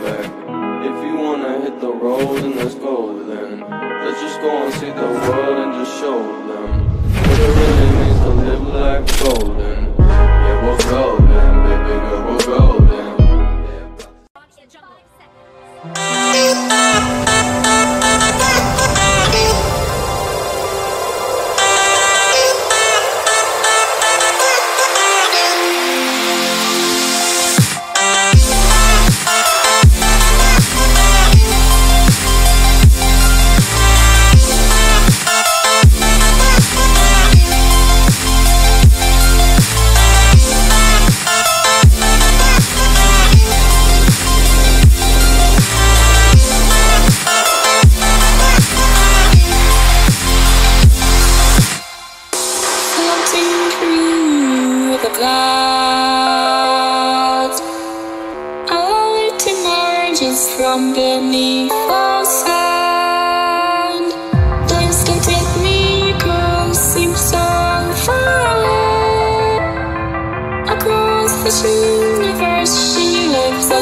back. If you wanna hit the road, then let's go then. Let's just go and see the world and just show them what it really means to live like golden.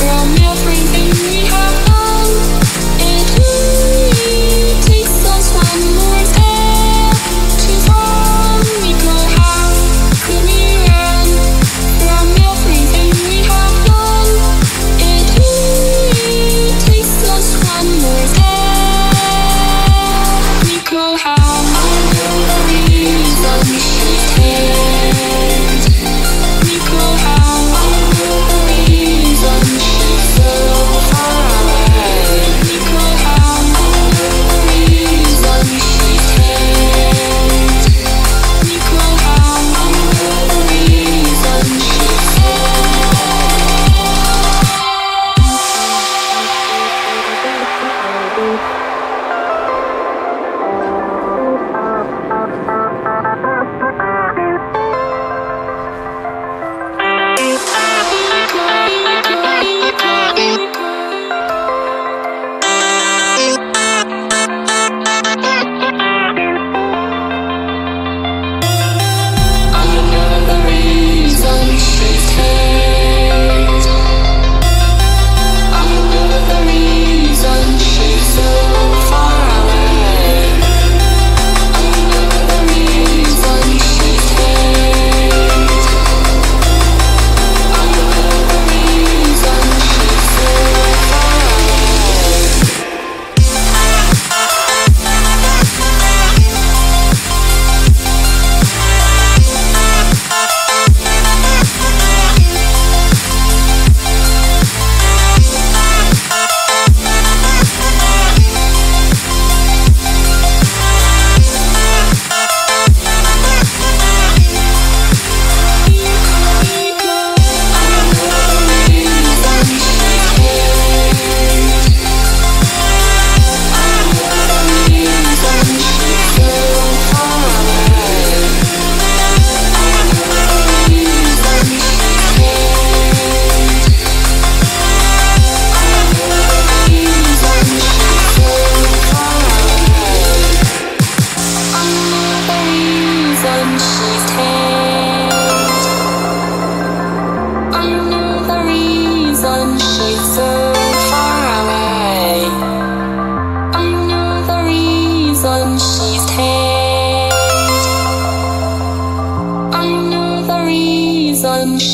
from everything we have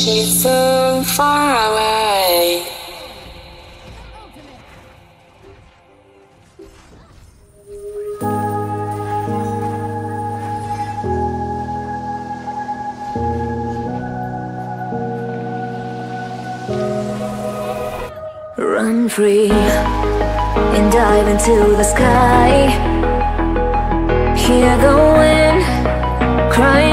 She's so far away. Run free and dive into the sky. Hear the wind crying.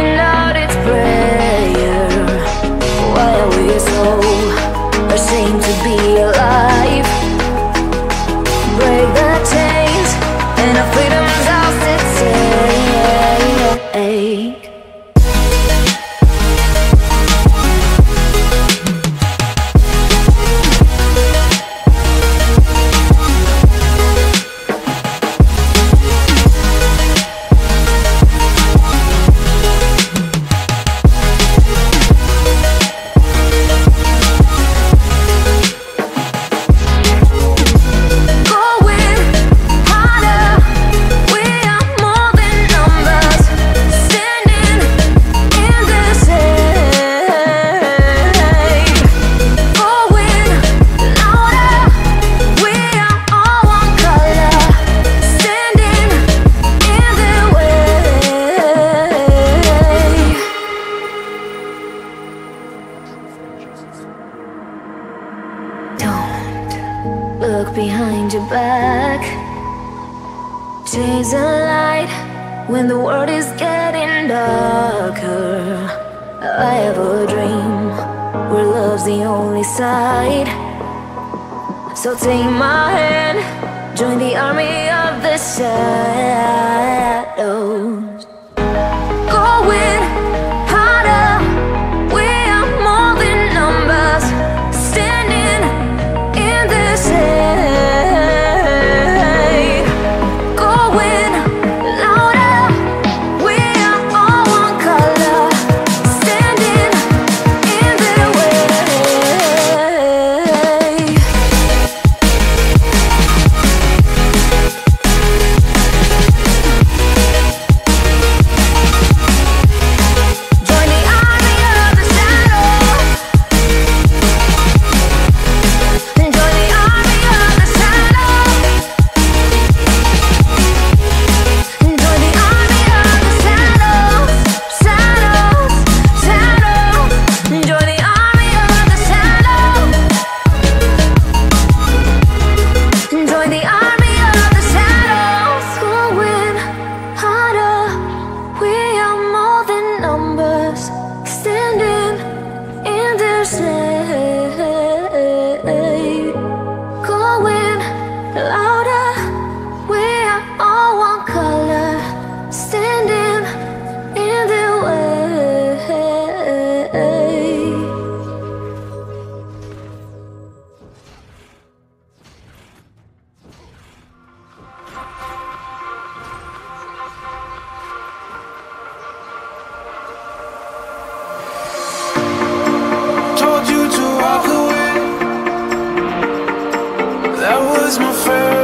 When the world is getting darker I have a dream Where love's the only side. So take my hand Join the army of the shadows. Go with Love.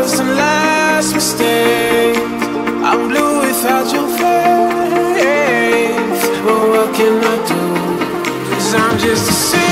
some last mistakes. I'm blue without your face. But what can I I'm just a